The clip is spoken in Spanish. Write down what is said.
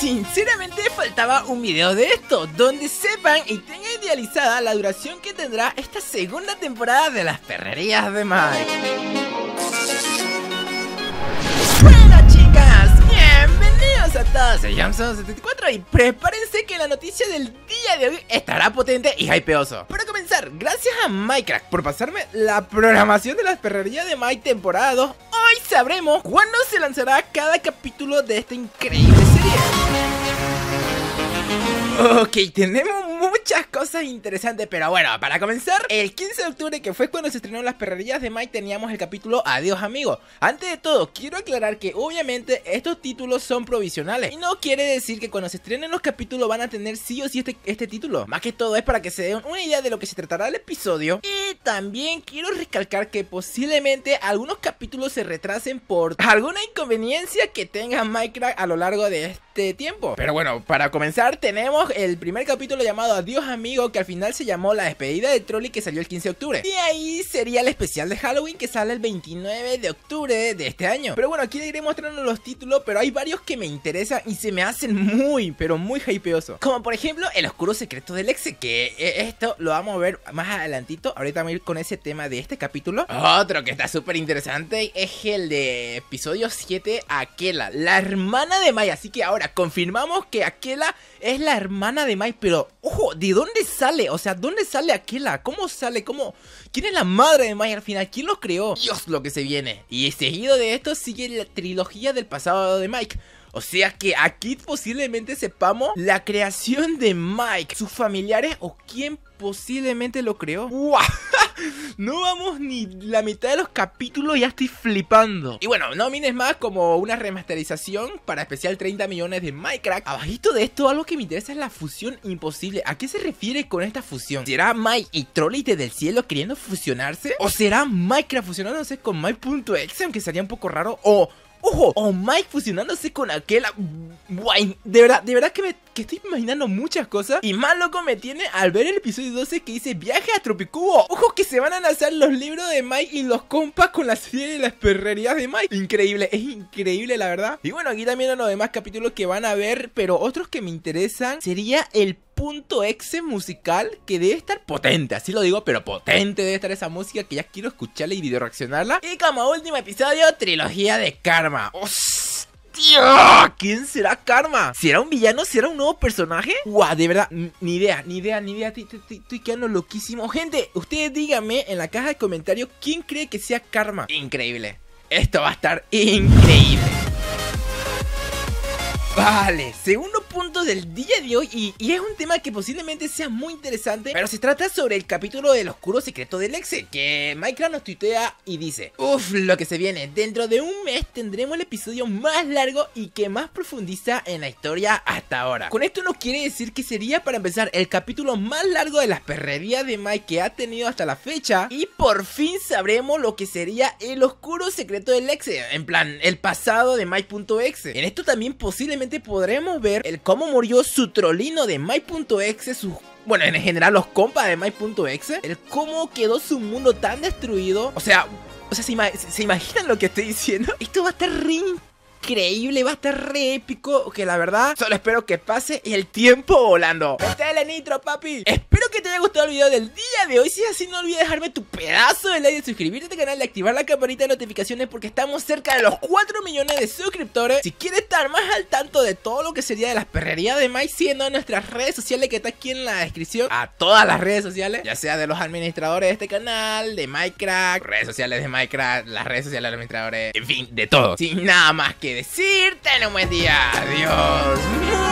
Sinceramente faltaba un video de esto, donde sepan y tengan idealizada la duración que tendrá esta segunda temporada de las perrerías de Mike. Bueno chicas, bienvenidos a todos, soy Jamson74 y prepárense que la noticia del día de hoy estará potente y hypeoso. Para comenzar, gracias a Minecraft por pasarme la programación de las perrerías de Mike temporada 2, hoy sabremos cuándo se lanzará cada capítulo de esta increíble serie. Ok, tenemos muchas cosas interesantes, pero bueno, para comenzar, el 15 de octubre, que fue cuando se estrenó las perrerías de Mike, teníamos el capítulo Adiós amigo. Antes de todo, quiero aclarar que obviamente estos títulos son provisionales, y no quiere decir que cuando se estrenen los capítulos van a tener sí o sí este, este título. Más que todo es para que se den una idea de lo que se tratará el episodio, y también quiero recalcar que posiblemente algunos capítulos se retrasen por alguna inconveniencia que tenga Minecraft a lo largo de este tiempo. Pero bueno, para comenzar tenemos el primer capítulo llamado Adiós amigo que al final se llamó La despedida de Trolley que salió el 15 de octubre. Y ahí sería el especial de Halloween que sale el 29 de octubre de este año. Pero bueno, aquí le iré mostrando los títulos, pero hay varios que me interesan y se me hacen muy, pero muy hypeoso. Como por ejemplo El Oscuro Secreto del Exe, que eh, esto lo vamos a ver más adelantito. Ahorita vamos a ir con ese tema de este capítulo. Otro que está súper interesante es el de episodio 7, Aquela, la hermana de Maya. Así que ahora confirmamos que Aquela es la hermana de Mike, pero ojo, ¿de dónde sale? O sea, ¿dónde sale Aquila? ¿Cómo sale? ¿Cómo? ¿Quién es la madre de Mike al final? ¿Quién lo creó? Dios, lo que se viene. Y seguido de esto sigue la trilogía del pasado de Mike. O sea que aquí posiblemente sepamos la creación de Mike, sus familiares o quién posiblemente lo creó. ¡Wow! No vamos ni la mitad de los capítulos y ya estoy flipando. Y bueno, no mires más como una remasterización para especial 30 millones de Minecraft. Abajito de esto, algo que me interesa es la fusión imposible. ¿A qué se refiere con esta fusión? ¿Será Mike y Trollite del cielo queriendo fusionarse? ¿O será Minecraft fusionándose con Mike.exe, aunque sería un poco raro? ¿O ¡Ojo! O Mike fusionándose con aquella... Guay, de verdad, de verdad que, me, que estoy imaginando muchas cosas. Y más loco me tiene al ver el episodio 12 que dice Viaje a Tropicubo Ojo que se van a lanzar los libros de Mike y los compas con la serie de las perrerías de Mike. Increíble, es increíble la verdad. Y bueno, aquí también los demás capítulos que van a ver Pero otros que me interesan sería el punto exe musical que debe estar potente, así lo digo, pero potente debe estar esa música que ya quiero escucharla y video reaccionarla. Y como último episodio, trilogía de Karma. ¡Hostia! ¿Quién será Karma? ¿Será un villano? ¿Será un nuevo personaje? ¡Guau! De verdad, ni idea, ni idea, ni idea. Estoy quedando loquísimo. Gente, ustedes díganme en la caja de comentarios quién cree que sea Karma. Increíble. Esto va a estar increíble. Vale, segundo punto del día de hoy y, es un tema que posiblemente sea muy interesante Pero se trata sobre el capítulo del oscuro secreto del Exe Que Minecraft nos tuitea y dice Uf, lo que se viene, dentro de un mes tendremos el episodio más largo y que más profundiza en la historia hasta ahora Con esto no quiere decir que sería para empezar el capítulo más largo de las perrerías de Mike que ha tenido hasta la fecha Y por fin sabremos lo que sería el oscuro secreto del Exe En plan, el pasado de Mike.exe En esto también posiblemente podremos ver el cómo murió su trolino de My.exe, sus bueno, en general los compas de My.exe, el cómo quedó su mundo tan destruido. O sea, o sea, ¿se, imaginan lo que estoy diciendo? Esto va a estar re increíble, va a estar re épico. Que la verdad, solo espero que pase el tiempo volando. Métele nitro, papi. Espero que te haya gustado el video del día de hoy. Si es así, no olvides dejarme tu pedazo de like, de suscribirte a este canal, de activar la campanita de notificaciones porque estamos cerca de los 4 millones de suscriptores. Si quieres estar más al tanto de todo lo que sería de las perrerías de Mike, siendo nuestras redes sociales que está aquí en la descripción, a todas las redes sociales, ya sea de los administradores de este canal, de Minecraft, redes sociales de Minecraft, las redes sociales de administradores, en fin, de todo. Sin nada más que decir, ten un buen día. Adiós.